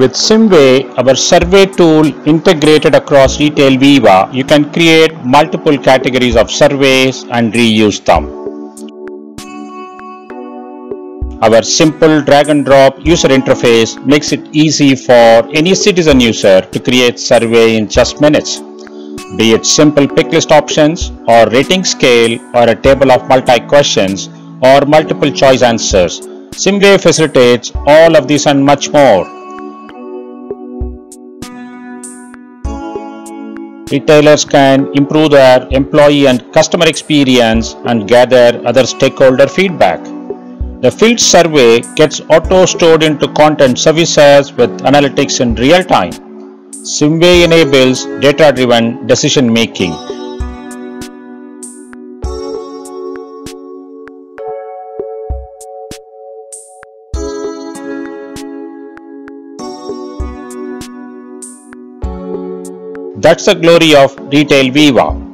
With Simvey, our survey tool integrated across Retail Viva, you can create multiple categories of surveys and reuse them. Our simple drag and drop user interface makes it easy for any citizen user to create survey in just minutes. Be it simple pick list options or rating scale or a table of multi questions or multiple choice answers, Simvey facilitates all of these and much more. Retailers can improve their employee and customer experience and gather other stakeholder feedback. The field survey gets auto stored into content services with analytics in real time. Simvey enables data driven decision making. That's the glory of Retail Viva.